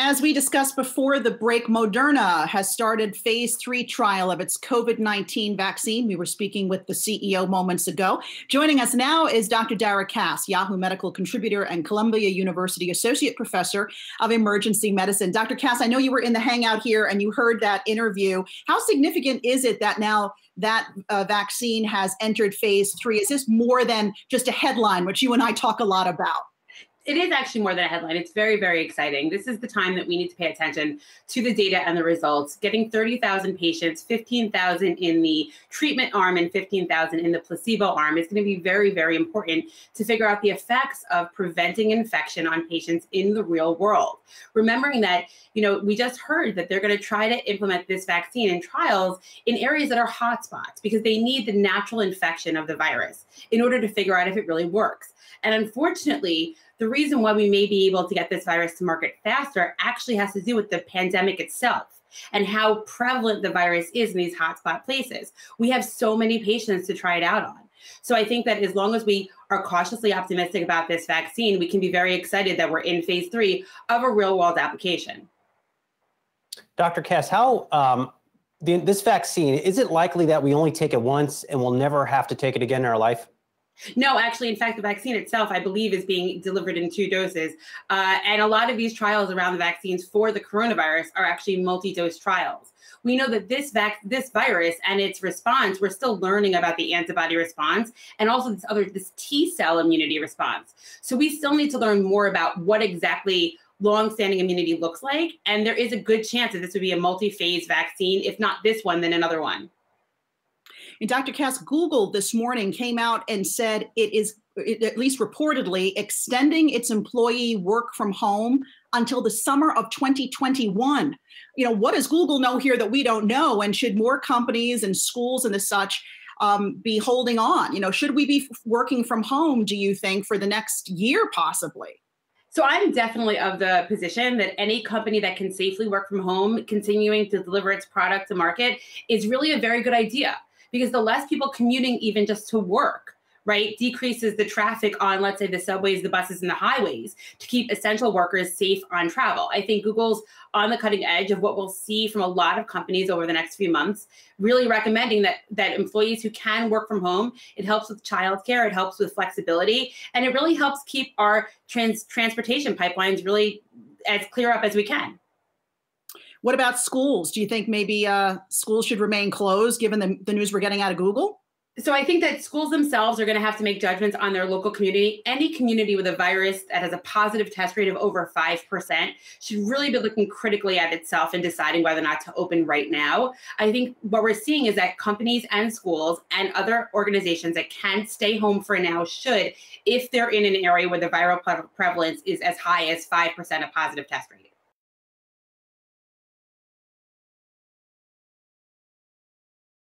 As we discussed before the break, Moderna has started phase three trial of its COVID 19 vaccine. We were speaking with the CEO moments ago. Joining us now is Dr. Dara Kass, Yahoo Medical contributor and Columbia University Associate Professor of Emergency Medicine. Dr. Kass, I know you were in the hangout here and you heard that interview. How significant is it that now that uh, vaccine has entered phase three? Is this more than just a headline, which you and I talk a lot about? It is actually more than a headline. It's very, very exciting. This is the time that we need to pay attention to the data and the results. Getting 30,000 patients, 15,000 in the treatment arm and 15,000 in the placebo arm is going to be very, very important to figure out the effects of preventing infection on patients in the real world. Remembering that, you know, we just heard that they're going to try to implement this vaccine in trials in areas that are hotspots because they need the natural infection of the virus in order to figure out if it really works. And unfortunately, the reason why we may be able to get this virus to market faster actually has to do with the pandemic itself and how prevalent the virus is in these hotspot places. We have so many patients to try it out on. So I think that as long as we are cautiously optimistic about this vaccine, we can be very excited that we're in phase three of a real world application. Dr. Kass, how um, the, this vaccine, is it likely that we only take it once and we'll never have to take it again in our life? No, actually, in fact, the vaccine itself, I believe, is being delivered in two doses. Uh, and a lot of these trials around the vaccines for the coronavirus are actually multi-dose trials. We know that this vac- this virus and its response, we're still learning about the antibody response and also this other this T cell immunity response. So we still need to learn more about what exactly long-standing immunity looks like. And there is a good chance that this would be a multi-phase vaccine, if not this one, then another one. And Dr. Kass, Google this morning came out and said it is, at least reportedly, extending its employee work from home until the summer of 2021. You know, what does Google know here that we don't know? And should more companies and schools and the such um, be holding on? You know, should we be working from home, do you think, for the next year possibly? So I'm definitely of the position that any company that can safely work from home, continuing to deliver its product to market, is really a very good idea because the less people commuting even just to work right, decreases the traffic on, let's say, the subways, the buses, and the highways to keep essential workers safe on travel. I think Google's on the cutting edge of what we'll see from a lot of companies over the next few months, really recommending that that employees who can work from home, it helps with childcare, it helps with flexibility, and it really helps keep our trans- transportation pipelines really as clear up as we can. What about schools? Do you think maybe uh, schools should remain closed given the, the news we're getting out of Google? So I think that schools themselves are going to have to make judgments on their local community. Any community with a virus that has a positive test rate of over 5% should really be looking critically at itself and deciding whether or not to open right now. I think what we're seeing is that companies and schools and other organizations that can stay home for now should if they're in an area where the viral prevalence is as high as 5% of positive test rate.